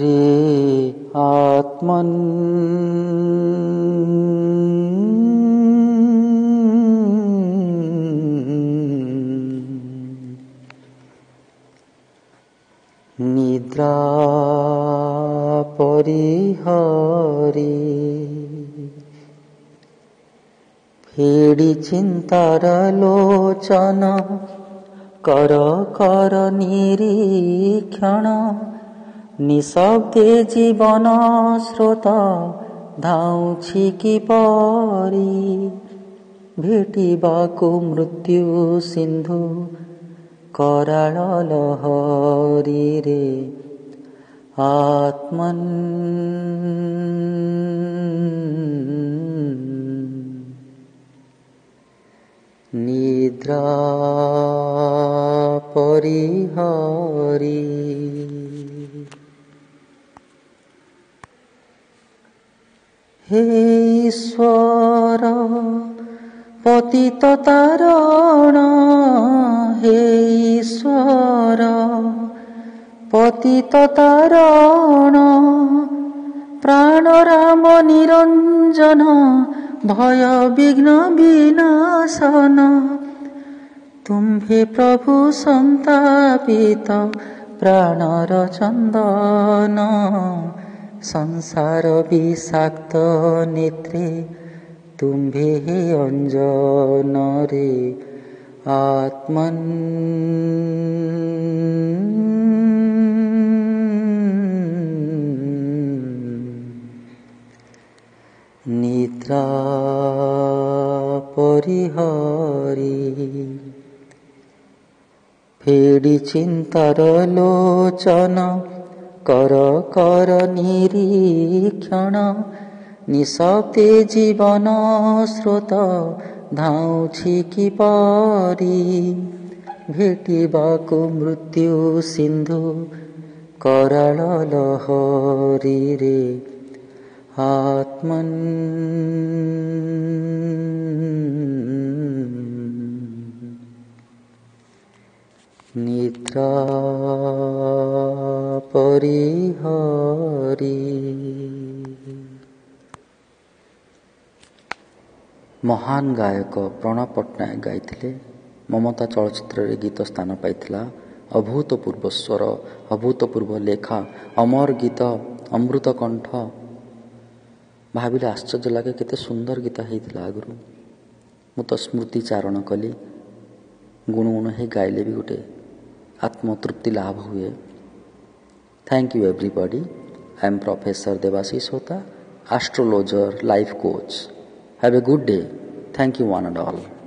রে আত্মন নিদ্রা পরিহারি ফেড়ি চিন্তার লোচনা কর কর নিরীক্ষণ নিঃশব্দে জীবন স্রোত ধাউছি কিপরি ভেটিবাকু মৃত্যু সিন্ধু କରାଳ ଲହରୀରେ ଆତ୍ମନ୍ ନିଦ୍ରା ପରିହରୀ হে ঈশ্বর পতিত তারণ হে ঈশ্বর পতিত তারণ প্রাণ রাম নিরঞ্জন ভয় বিঘ্ন বিনাশন তুম্ভে প্রভু সন্তাপিত প্রাণর চন্দন संसार विषाक्त नेत्री तुम्भे रे अञ्जन निद्रा परिहरी फेडी चिन्तार लोचन কর কর নিরীক্ষণ নিঃশব্দে জীবন স্রোত ধাউছি কিপরি ভেটিবাকু মৃত্যু সিন্ধু କରାଳ ଲହରୀରେ ଆତ୍ମନ୍ ନିଦ୍ରା परिहारी महान गायक प्रणव पट्टनायक गाई ममता चलचित्रले गीत स्थान पाए अभूतपूर्व स्वर अभूतपूर्व लेखा अमर गीत अमृतकण्ठ भाव आश्चर्य सुन्दर गीत है त आग्री म त स्मृति चारण कि गुणुण गाइले गाई आत्मतृप्ति लाभ हे Thank you, everybody. I am Professor Devashish Hota, astrologer, life coach. Have a good day. Thank you, one and all.